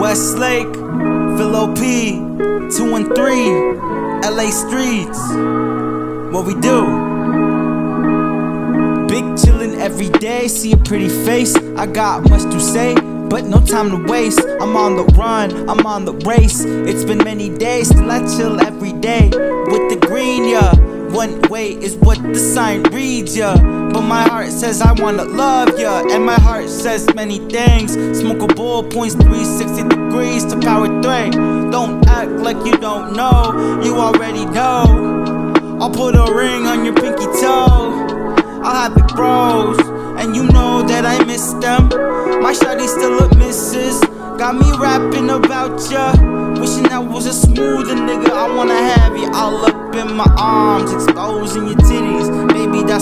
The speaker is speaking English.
Westlake, Philo P, 2 and 3, LA streets. What we do? Big chillin' every day, see a pretty face. I got much to say, but no time to waste. I'm on the run, I'm on the race. It's been many days, still I chill every day. One way is what the sign reads, yeah. But my heart says I wanna love ya, and my heart says many things. Smoke a ball points 360 degrees to power three. Don't act like you don't know, you already know. I'll put a ring on your pinky toe. I'll have it bros, and you know that I miss them. My shawty still a missus. Got me rapping about ya. Wishing I was a smoother nigga. I wanna have in my arms, exposing your titties. Maybe that's